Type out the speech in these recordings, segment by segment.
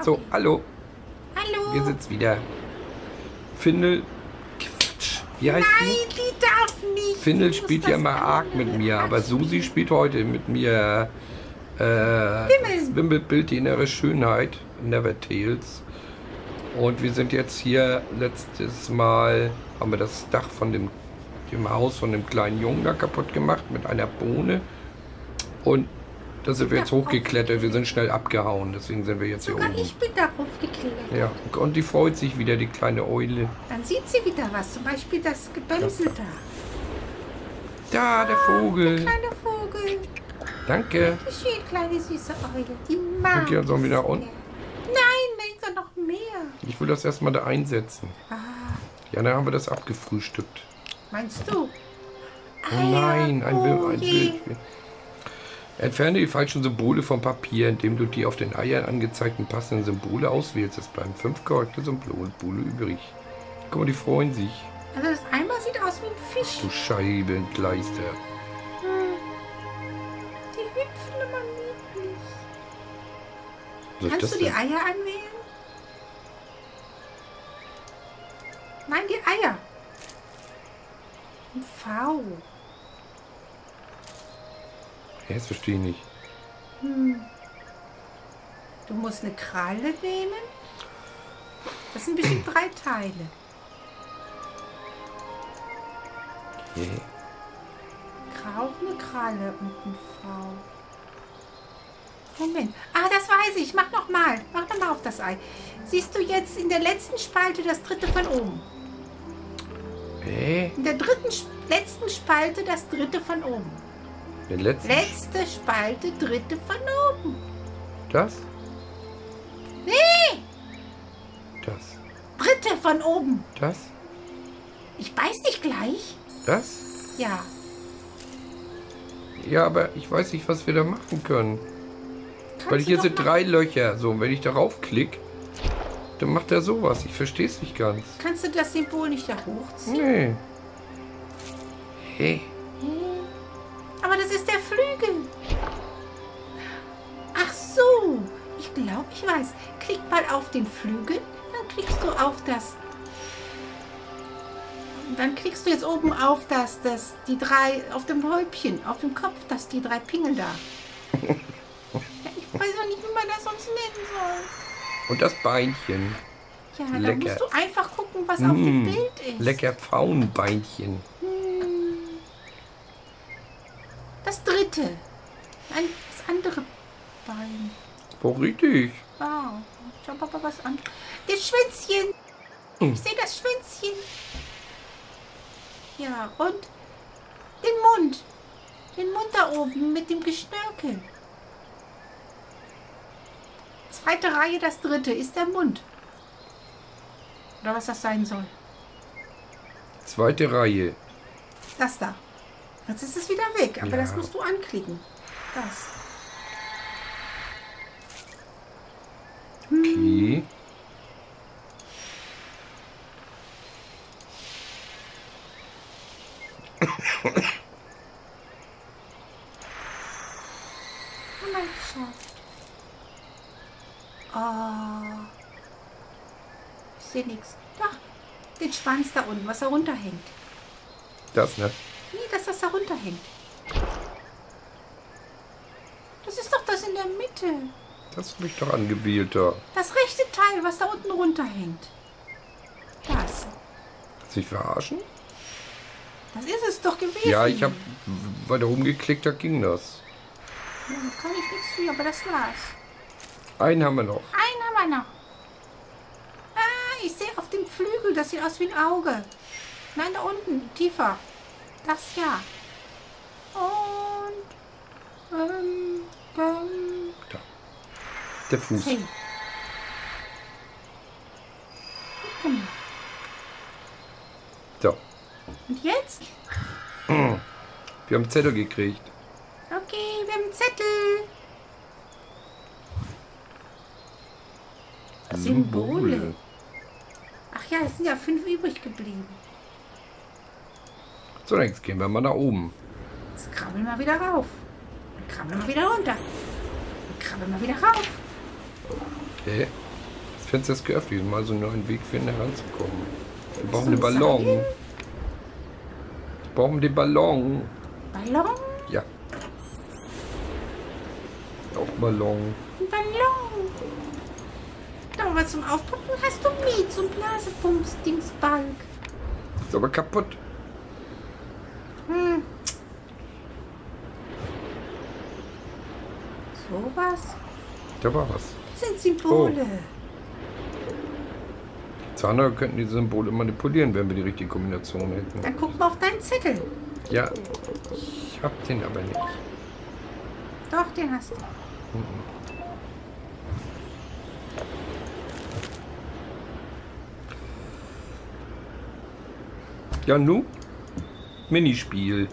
So, hallo. Hallo. Wir sind's wieder. Findel. Quatsch. Wie heißt Nein, sie? die darf nicht. Findel Die spielt ja mal arg mit mir, aber. Susi spielt heute mit mir. Äh, Wimmelbild, die innere Schönheit, Never Tales. Und wir sind jetzt hier letztes Mal, haben wir das Dach von dem, dem Haus von dem kleinen Jungen da kaputt gemacht mit einer Bohne. Und da sind wir jetzt hochgeklettert, wir sind schnell abgehauen, deswegen sind wir jetzt hier Sogar oben. ich bin darauf geklettert. Ja, und die freut sich wieder, die kleine Eule. Dann sieht sie wieder was. Zum Beispiel das Gebämsel da. Da, der Vogel. Kleiner Vogel. Danke. Wie schön, kleine süße Eule. Die mag Okay, dann sollen wir so unten? Nein, da noch mehr. Ich will das erstmal da einsetzen. Ah, Ja, dann haben wir das abgefrühstückt. meinst du? Oh nein, ein, oh Bild, ein. Bild. Entferne die falschen Symbole vom Papier, indem du die auf den Eiern angezeigten passenden Symbole auswählst. Es bleiben fünf korrekte Symbole übrig. Guck mal, die freuen sich. Also das einmal sieht aus wie ein Fisch. Du Scheibenkleister. Hm. Die hüpfen immer niedlich. Was Kannst du die denn? Eier anwählen? Nein, die Eier. Ein V. Das verstehe ich nicht. Hm. Du musst eine Kralle nehmen. Das sind bestimmt drei Teile. Okay. Auch eine Kralle und ein V. Moment. Ah, das weiß ich. Mach noch mal. Mach noch mal auf das Ei. Siehst du jetzt in der letzten Spalte das dritte von oben? Hä? In der dritten, letzten Spalte das dritte von oben. Der letzte. Letzte Spalte, dritte von oben. Das? Nee, Das? dritte von oben. Das? Ich beiß dich gleich. Das? Ja. Ja, aber ich weiß nicht, was wir da machen können. Kannst Weil hier sind drei Löcher. So, und wenn ich darauf klicke, dann macht er sowas. Ich verstehe es nicht ganz. Kannst du das Symbol nicht da hochziehen? Nee. Hey. Flügel. Ach so. Ich glaube, ich weiß. Klick mal auf den Flügel, dann klickst du auf das. Dann klickst du jetzt oben auf das, das, die drei, auf dem Häubchen, auf dem Kopf, das, die drei Pingel da. Ja, ich weiß auch nicht, wie man das sonst nennen soll. Und das Beinchen. Ja, da Lecker. musst du einfach gucken, was auf dem Mm, Bild ist. Lecker Pfauenbeinchen. Hm. Das dritte. Nein, das andere Bein. Oh, richtig. Ah, ich habe aber was an. Das Schwänzchen. Hm. Ich sehe das Schwänzchen. Ja, und den Mund. Den Mund da oben mit dem Geschnörkel. Zweite Reihe, das dritte, ist der Mund. Oder was das sein soll. Zweite Reihe. Das da. Jetzt ist es wieder weg, aber Ja. das musst du anklicken. Das. Okay. Wir geschafft. Oh. Ich sehe nichts. Da. Den Schwanz da unten, was da runterhängt. Das, ne? Nee, dass das da runterhängt. Das ist doch das in der Mitte. Das habe ich doch angewählt da. Das rechte Teil, was da unten runterhängt. Das. Mich verarschen? Das ist es doch gewesen. Ja, ich habe weiter rumgeklickt, da ging das. Ja, da kann ich nichts für, aber das war's. Einen haben wir noch. Einen haben wir noch. Ah, ich sehe auf dem Flügel, das sieht aus wie ein Auge. Nein, da unten, tiefer. Das ja. Und ähm, ähm, Da. Der Fuß. Genau. So. Und jetzt? Wir haben Zettel gekriegt. Okay, wir haben Zettel. Symbole. Ach ja, es sind ja fünf übrig geblieben. So, jetzt gehen wir mal nach oben. Jetzt krabbeln wir wieder rauf. Dann krabbeln wir wieder runter. Dann krabbeln wir wieder rauf. Okay. Das Fenster ist geöffnet. Mal so einen neuen Weg finden, heranzukommen. Wir brauchen einen Ballon. Wir brauchen den Ballon. Ballon? Ja. Auch Ballon. Ein Ballon. Aber zum Aufpumpen hast du mit, so ein Blasepumps-Dingsbalg. Ist aber kaputt. Hm. Sowas? Da war was. Das sind Symbole. Zahner könnten die Symbole manipulieren, wenn wir die richtige Kombination hätten. Dann guck mal auf deinen Zettel. Ja, ich hab den aber nicht. Doch, den hast du. Ja, nu? Minispiel.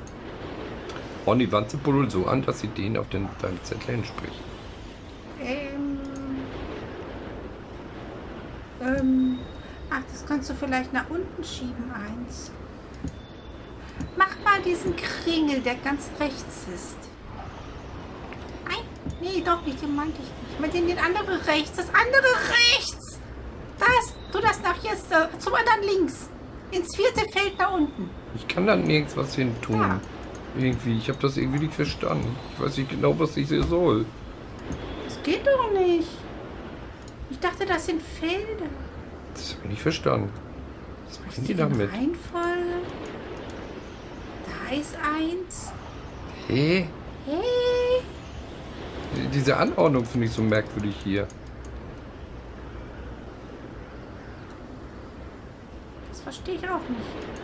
Und die Wanzebuddel so an, dass sie denen auf den, deinem Zettel entspricht. Ähm. Ähm. Ach, das kannst du vielleicht nach unten schieben, eins. Mach mal diesen Kringel, der ganz rechts ist. Nein, nee, doch nicht, den meinte ich nicht. Mit den, den andere rechts, das andere rechts. Das, tu das nach jetzt, äh, zum anderen links. Ins vierte Feld nach unten. Ich kann da nirgends was hin tun. Ja. Irgendwie, ich habe das irgendwie nicht verstanden. Ich weiß nicht genau, was ich hier soll. Das geht doch nicht. Ich dachte, das sind Felder. Das habe ich nicht verstanden. Was machen die damit? Reihenfolge. Da ist eins. Hä? Hey. Die- Diese Anordnung finde ich so merkwürdig hier. Das verstehe ich auch nicht.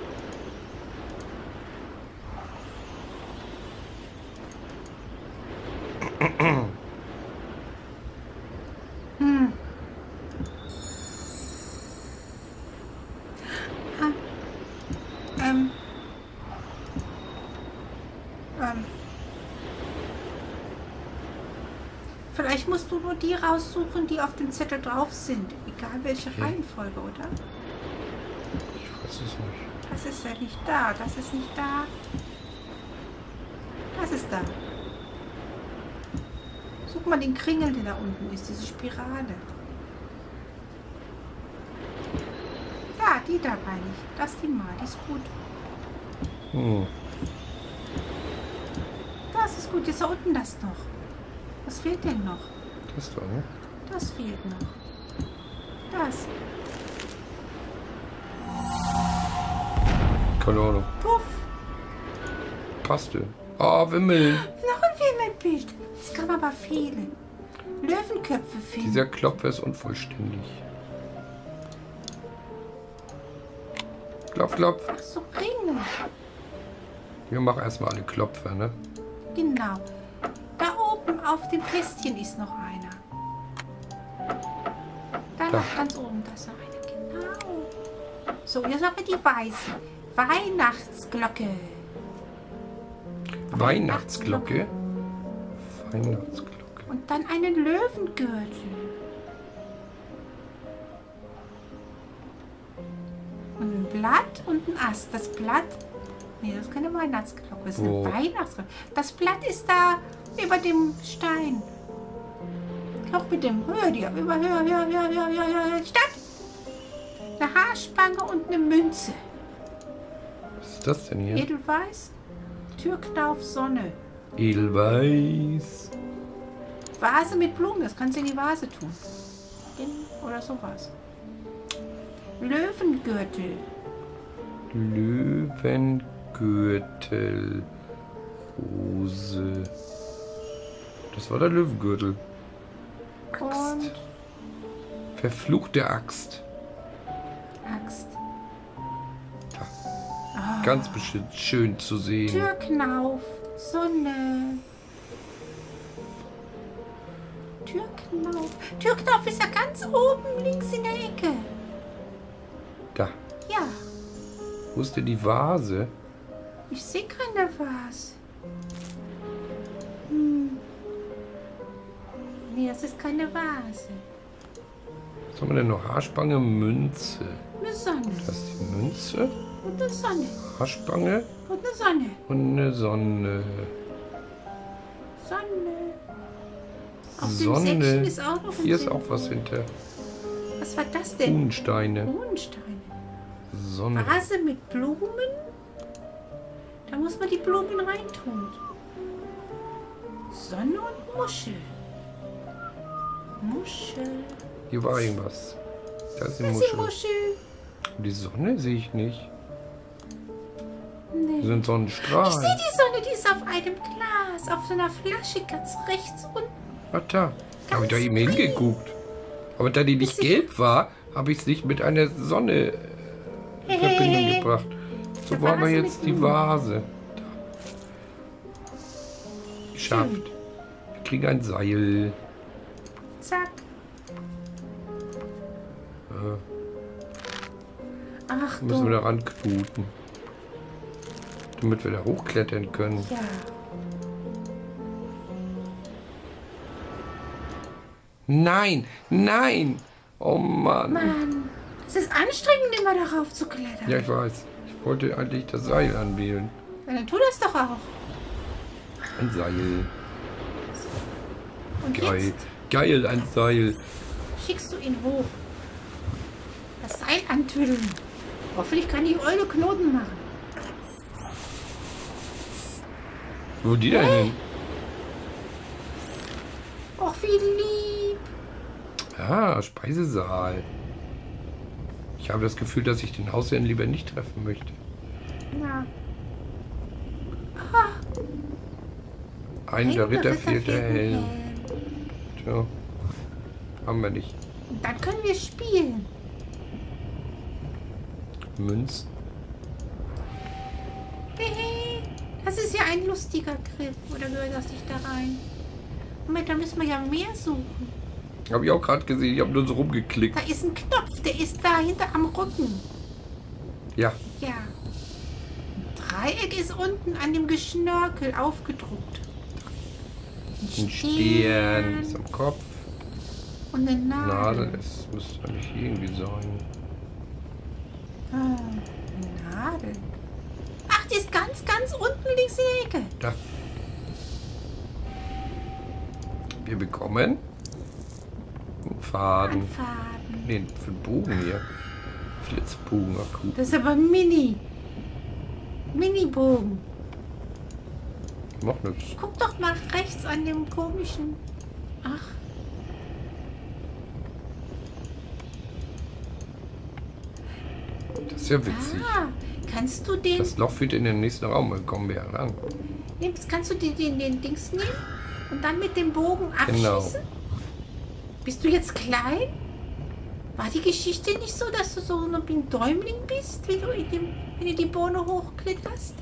Hm. Ah. Ähm. Ähm. Vielleicht musst du nur die raussuchen, die auf dem Zettel drauf sind. Egal welche Okay. Reihenfolge, oder? Ich weiß es nicht. Das ist ja nicht da. Das ist nicht da. Das ist da. Such mal den Kringel, der da unten ist, diese Spirale. Da, die da meine ich. Das die mal, die ist gut. Hm. Das ist gut. Jetzt da unten das noch. Was fehlt denn noch? Das da, ne? Das fehlt noch. Das. Keine Ahnung. Puff. Passte. Ah, Wimmel. Noch ein Wimmelbild. Das kann aber fehlen. Löwenköpfe fehlen. Dieser Klopfer ist unvollständig. Klopf, klopf. Ach so, Ringe. Wir machen erstmal alle Klopfer, ne? Genau. Auf dem Kästchen ist noch einer. Da Da. noch ganz oben, da ist noch einer. Genau. So, jetzt haben wir die weiße. Weihnachtsglocke. Weihnachtsglocke. Weihnachtsglocke. Und dann einen Löwengürtel. Und ein Blatt und ein Ast. Das Blatt. Nee, das ist keine Weihnachtsglocke. Das ist Wo? eine Weihnachtsglocke. Das Blatt ist da über dem Stein. Hoch mit dem. Höher die. Über, höher, höher, höher, höher, höher, höher. Statt. Eine Haarspange und eine Münze. Was ist das denn hier? Edelweiß. Türknauf Sonne. Edelweiß. Vase mit Blumen, das kannst du in die Vase tun. Oder sowas. Löwengürtel. Löwengürtel. Hose. Das war der Löwengürtel. Und Verfluchte Axt. Axt. Ganz bestimmt schön zu sehen. Türknauf. Sonne. Türknauf. Türknauf ist ja ganz oben links in der Ecke. Da. Ja, Wo ist denn die Vase? Ich sehe keine Vase. Hm. Nee, das ist keine Vase. Was haben wir denn noch? Haarspange, Münze. Eine Sonne. Das ist die Münze, Und eine Sonne. Haarspange Und eine Sonne. und eine Sonne. Sonne. Auf Sonne. dem Säckchen ist auch noch Hier ist auch was hinter. Was war das denn? Unsteine. Hohensteine. Sonne. Vase mit Blumen? Da muss man die Blumen reintun. Sonne und Muschel. Muschel. Hier war irgendwas. Da ist die Das ist die Muschel. Muschel. Die Sonne sehe ich nicht. Nee. Die sind Ich Sonnenstrahlen. sehe die Sonne, die ist auf einem Glas, auf so einer Flasche ganz rechts unten. Ach da. Habe ich da eben hingeguckt. Aber da die nicht gelb war, habe ich es nicht mit einer Sonne äh, in Verbindung gebracht. So war aber Vase jetzt die. Vase. Da. Geschafft. Wir kriegen ein Seil. Zack. Äh, Ach müssen wir da ranknuten. Damit wir da hochklettern können. Ja. Nein, nein. Oh Mann. Mann, es ist anstrengend, immer darauf zu klettern. Ja, ich weiß. Ich wollte eigentlich das Seil anwählen. Ja, dann tu das doch auch. Ein Seil. Und Geil. jetzt Geil, ein Seil. schickst du ihn hoch. Das Seil antüdeln. Hoffentlich kann die Eule Knoten machen. Wo die denn hin? Och, wie lieb. Ah, Speisesaal. Ich habe das Gefühl, dass ich den Hausherrn lieber nicht treffen möchte. Na, Ein der Ritter fehlt der Helm. Tja, haben wir nicht. Dann können wir spielen. Münzen. Hehe, Das ist ja ein lustiger Griff. Oder gehört das nicht da rein? Moment, da müssen wir ja mehr suchen. Habe ich auch gerade gesehen. Ich habe nur so rumgeklickt. Da ist ein Knopf, der ist da hinter am Rücken. Ja, Ja. Ein Dreieck ist unten an dem Geschnörkel aufgedruckt. ein Stern ist am Kopf. Und eine Nadel. Nadel, es müsste eigentlich irgendwie sein. Ah, eine Nadel. Ach, die ist ganz, ganz unten links in der Ecke. Da. Wir bekommen Faden. Ein Faden. Nee, für den Bogen hier. Flitzbogen, akut. Das ist aber Mini. Mini-Bogen. Noch nichts. Guck doch mal rechts an dem komischen. Ach. Das ist ja witzig. Ah, kannst du den. Das Loch führt in den nächsten Raum. Da kommen wir ran. Nimmst, kannst du den, den, den Dings nehmen und dann mit dem Bogen abschießen? Genau. Bist du jetzt klein? War die Geschichte nicht so, dass du so ein Däumling bist, wenn du, in dem, wenn du die Bohne hochkletterst?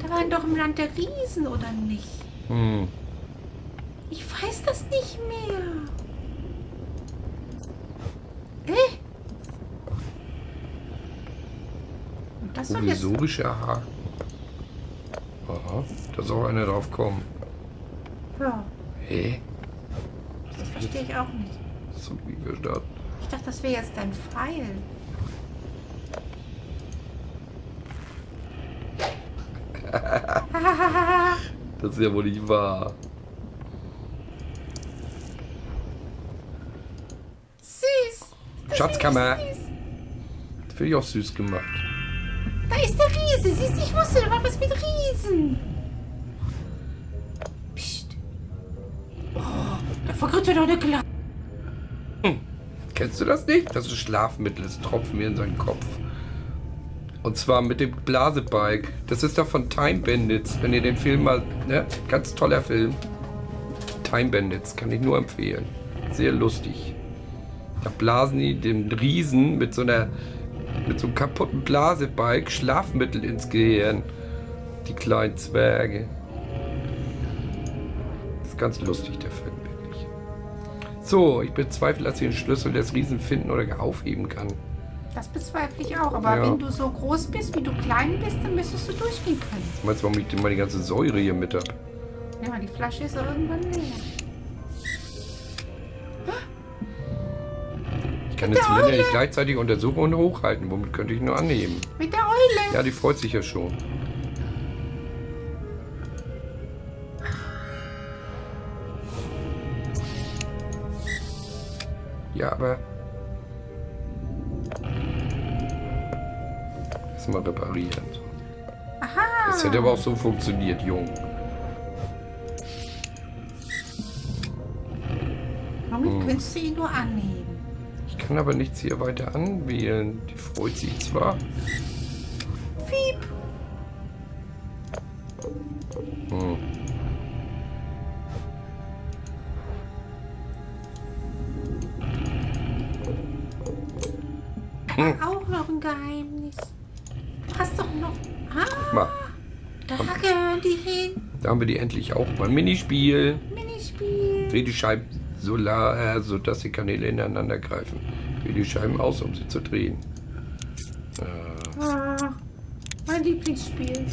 Da waren doch im Land der Riesen, oder nicht? Hm. Ich weiß das nicht mehr. Äh? Und das soll jetzt... Haken. Aha, da soll auch einer drauf kommen. Ja, Hä? Das verstehe ich auch nicht. So wie wir starten. Ich dachte, das wäre jetzt dein Pfeil. Das ist ja wohl nicht wahr. Süß. Das Schatzkammer. finde ich auch süß gemacht. Da ist der Riese. Siehst du, ich wusste, da war was mit Riesen. Verkürzt er doch eine Glas. Kennst du das nicht? Das ist Schlafmittel. Das tropfen mir in seinen Kopf. Und zwar mit dem Blasebike. Das ist doch von Time Bandits. Wenn ihr den Film mal, ne? Ganz toller Film. Time Bandits. Kann ich nur empfehlen. Sehr lustig. Da blasen die dem Riesen mit so einer, mit so einem kaputten Blasebike Schlafmittel ins Gehirn. Die kleinen Zwerge. Das ist ganz lustig, der Film. So, ich bezweifle, dass ich den Schlüssel des Riesen finden oder aufheben kann. Das bezweifle ich auch. Aber Ja. wenn du so groß bist, wie du klein bist, dann müsstest du durchgehen können. Meinst du, warum ich immer die ganze Säure hier mit habe? Ja, die Flasche ist irgendwann leer. Ich kann den der Zylinder Eule. nicht gleichzeitig untersuchen und hochhalten. Womit könnte ich nur anheben? Mit der Eule. Ja, die freut sich ja schon. Ja, aber... Erstmal reparieren. Aha. Das hätte aber auch so funktioniert, Jung. Womit Hm. könntest du ihn nur annehmen? Ich kann aber nichts hier weiter anwählen. Die freut sich zwar. Haben wir die endlich auch mal. Minispiel. Minispiel. Dreh die Scheiben so äh, sodass die Kanäle ineinander greifen. Dreh die Scheiben aus, um sie zu drehen. Äh, Ah, mein Lieblingsspiel.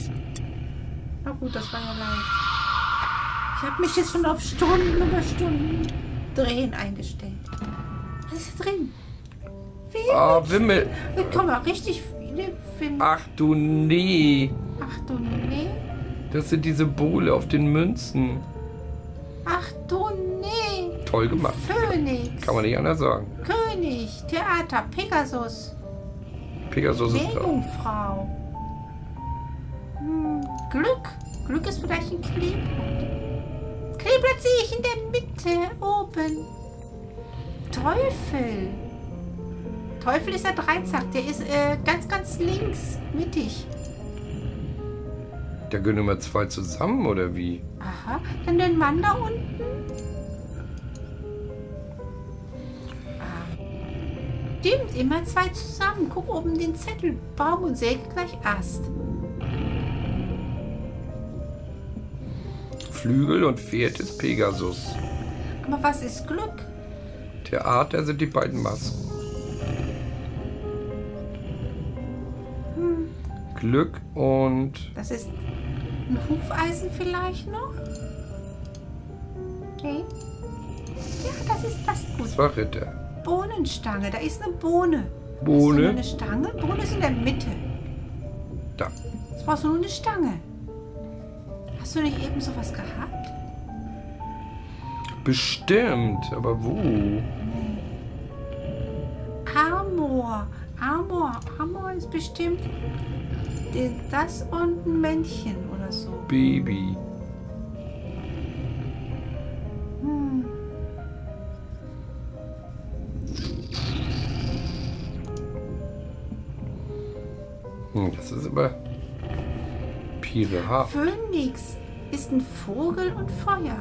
Na gut, das war ja leicht. Ich habe mich jetzt schon auf Stunden über Stunden drehen eingestellt. Was ist da drin? Ah, Wimmel. Da kommen auch richtig viele Filme. Ach du nee. Ach du nee. Das sind diese Bowle auf den Münzen. Ach du nee. Toll gemacht. Phönix. Kann man nicht anders sagen. König. Theater. Pegasus. Pegasus ist da. Hm, Glück. Glück ist vielleicht ein Kleeblatt. Kleeblatt sehe ich in der Mitte, oben. Teufel. Teufel ist der Dreizack. Der ist äh, ganz, ganz links, mittig. Da gehören immer zwei zusammen, oder wie? Aha. Dann den Mann da unten. Ah. Stimmt, immer zwei zusammen. Guck oben den Zettel. Baum und Säge gleich Ast. Flügel und Pferd ist Pegasus. Aber was ist Glück? Theater sind die beiden Masken. Glück und Das ist ein Hufeisen vielleicht noch? Okay. Ja, das ist passt gut. das war Ritter. Bohnenstange, da ist eine Bohne. Bohne. eine Stange? Bohne ist in der Mitte. Da. Jetzt brauchst du nur eine Stange. Hast du nicht eben sowas gehabt? Bestimmt, aber wo? Amor. Amor. Amor ist bestimmt das und ein Männchen so. Baby. Hm. Hm, das ist aber Pirat. Phönix ist ein Vogel und Feuer.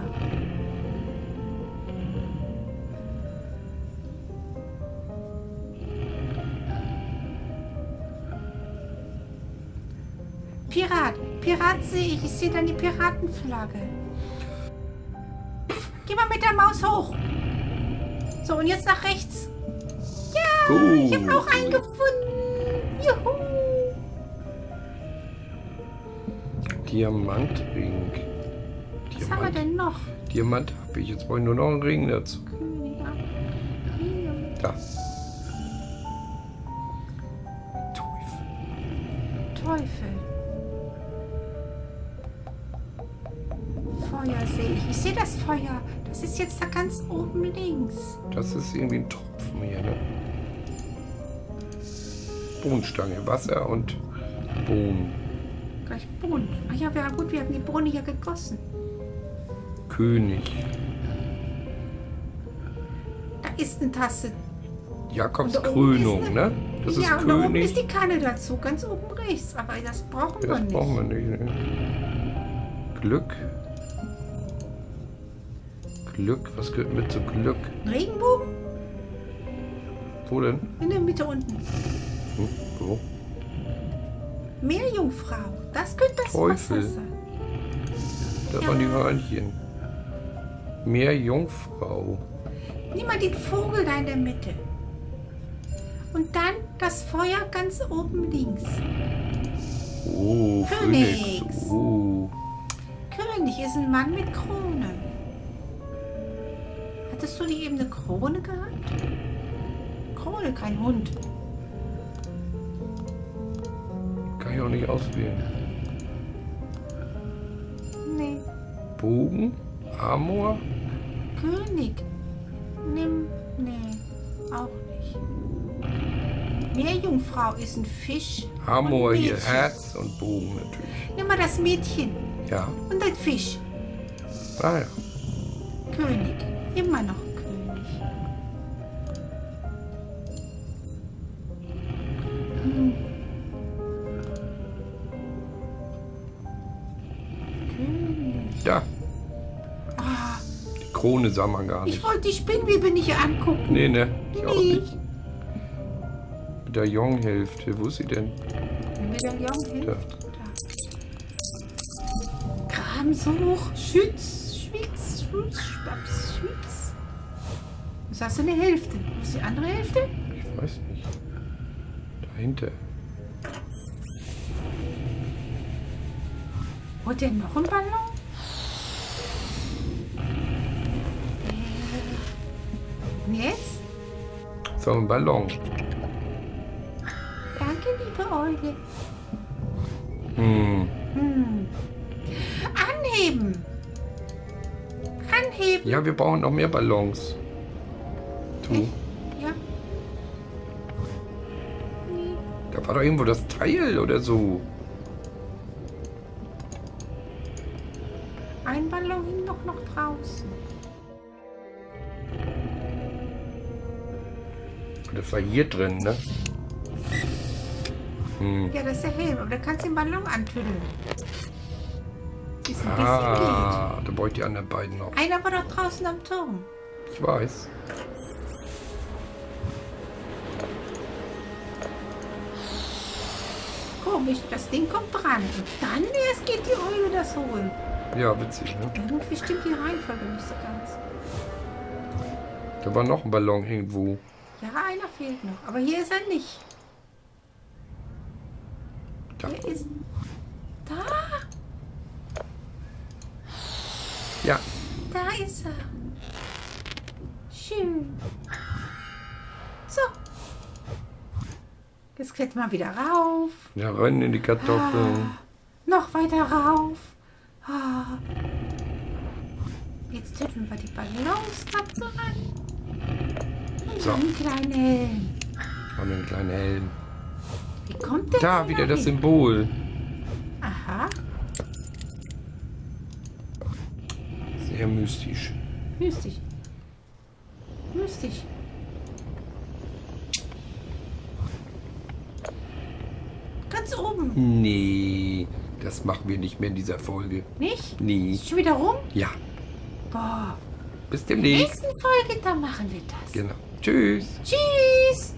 Pirat, Pirat sehe ich. Ich sehe dann die Piratenflagge. Geh mal mit der Maus hoch. So, und jetzt nach rechts. Ja, ich habe auch einen gefunden. Juhu. Diamantring. Was haben wir Diamant, denn noch? Diamant habe ich. Jetzt brauche ich nur noch einen Ring dazu. Ja. Da. Teufel. Teufel. Das ist irgendwie ein Tropfen hier, ne? Bohnenstange, Wasser und Bohnen. Gleich Bohnen. Ach ja, wäre gut, wir haben die Bohne hier gegossen. König. Da ist eine Tasse. Jakobs Krönung, ne? Das ja, ist und da oben König. ist die Kanne dazu, ganz oben rechts. Aber das brauchen wir das nicht. brauchen wir nicht. Ne? Glück. Glück, was gehört mit zu Glück? Ein Regenbogen? Wo denn? In der Mitte unten. Hm, wo? Meerjungfrau. Das könnte das Teufel. Wasser sein. Da Ja. waren die Hörnchen. Meerjungfrau. Nimm mal den Vogel da in der Mitte. Und dann das Feuer ganz oben links. Oh, Phönix. Phönix. Oh. König ist ein Mann mit Krone. Hattest du nicht eben eine Krone gehabt? Krone, kein Hund. Kann ich auch nicht auswählen. Nee. Bogen? Amor? König. Nimm. Nee. Auch nicht. Meerjungfrau ist ein Fisch. Amor hier. Herz und Bogen natürlich. Nimm mal das Mädchen Ja. und ein Fisch. Ah ja. König. Immer noch König. Hm. König. Da. Ah, Die Krone sah man gar ich nicht. wollte die Spinnwebe nicht angucken. Nee, ne? Ich auch Nee. nicht. Medaillonhälfte. Wo ist sie denn? Die Medaillon hilft. Da. Da. Kramsuch, Schütz, Schwitz, Schwitz. Hast du eine Hälfte? Wo ist die andere Hälfte? Ich weiß nicht. Dahinter. Wollt ihr noch einen Ballon? Äh, Und jetzt? So ein Ballon. Danke, liebe Eule. Hm. Hm. Anheben. Anheben. Ja, wir brauchen noch mehr Ballons. Du, Ja. Nee. da war doch irgendwo das Teil oder so. Ein Ballon hing doch noch draußen. Das war hier drin, ne? Hm. Ja, das ist der Helm. Aber da kannst du den Ballon bisschen Ah, da brauche ich die anderen beiden noch. Einer war doch draußen am Turm. Ich weiß. Komisch, das Ding kommt dran. Und dann erst geht die Eule das holen. Ja, witzig, ne? Irgendwie stimmt die Reihenfolge nicht so ganz. Da war noch ein Ballon irgendwo. Ja, einer fehlt noch. Aber hier ist er nicht. Da. Hier ist... Da! Ja, Da ist er. Schön. Jetzt klettern wir wieder rauf. ja, rennen in die Kartoffeln. Noch weiter rauf. Ah. Jetzt tütteln wir die Ballons da dran. Und So. einen kleinen Helm. Und einen kleinen Helm. Wie kommt der Da, wieder das hin? Symbol. Aha. Sehr mystisch. Mystisch. Mystisch. Ganz oben. Nee, das machen wir nicht mehr in dieser Folge. Nicht? Nee. Ist schon wieder rum? Ja, Boah. bis In der demnächst. nächsten Folge, da machen wir das. Genau. Tschüss. Tschüss.